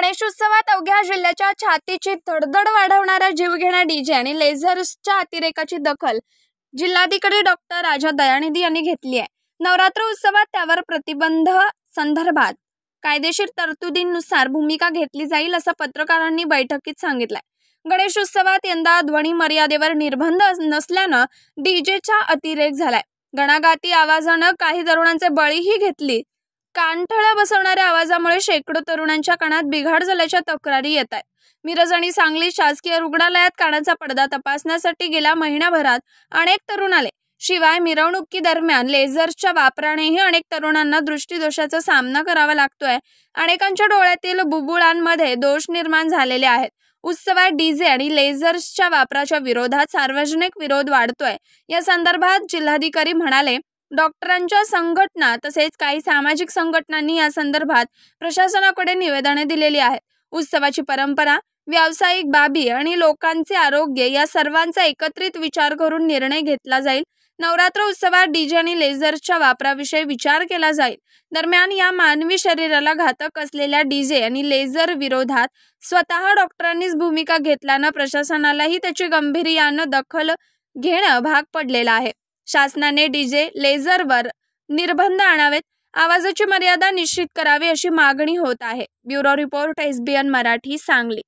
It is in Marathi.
गणेशोत्सवात अवघ्या जिल्ह्याच्या छातीची धडधड वाढवणारा जीवघेणा डीजे आणि लेझर्सच्या अतिरेकाची दखल जिल्हाधिकारी डॉक्टर राजा दयानिधी यांनी घेतली आहे. नवरात्र उत्सवात त्यावर प्रतिबंध संदर्भात कायदेशीर तरतुदींनुसार भूमिका घेतली जाईल असं पत्रकारांनी बैठकीत सांगितलंय. गणेशोत्सवात यंदा ध्वनी मर्यादेवर निर्बंध नसल्यानं डीजेचा अतिरेक झालाय. गणागाती आवाजानं काही तरुणांचे बळीही घेतली कानठळा बसवणाऱ्या आवाजामुळे शेकडो तरुणांच्या कानात बिघाड झाल्याच्या तक्रारी येत आहेत. मिरज आणि सांगली शासकीय रुग्णालयात कानाचा पडदा तपासण्यासाठी गेल्या महिन्याभरात अनेक तरुण आले. शिवाय मिरवणुकीदरम्यान लेझर्सच्या वापरानेही अनेक तरुणांना दृष्टीदोषाचा सामना करावा लागतोय. अनेकांच्या डोळ्यातील बुबुळांमध्ये दोष निर्माण झालेले आहेत. उत्सवात डीजे आणि लेझर्सच्या वापराच्या विरोधात सार्वजनिक विरोध वाढतोय. या संदर्भात जिल्हाधिकारी म्हणाले डॉक्टरांच्या संघटना तसेच काही सामाजिक संघटनांनी या संदर्भात प्रशासनाकडे निवेदने दिलेली आहेत. उत्सवाची परंपरा व्यावसायिक बाबी आणि लोकांचे आरोग्य या सर्वांचा एकत्रित विचार करून निर्णय घेतला जाईल. नवरात्र उत्सवात डीजे आणि लेझरच्या वापराविषयी विचार केला जाईल. दरम्यान या मानवी शरीराला घातक असलेल्या डीजे आणि लेझर विरोधात स्वतः डॉक्टरांनीच भूमिका घेतल्यानं प्रशासनालाही त्याची गंभीर्यानं दखल घेणं भाग पडलेलं आहे. शासनाने डीजे लेझरवर निर्बंध आणावेत. आवाजाची मर्यादा निश्चित करावी अशी मागणी होत आहे. Bureau report S B N Marathi Sangli.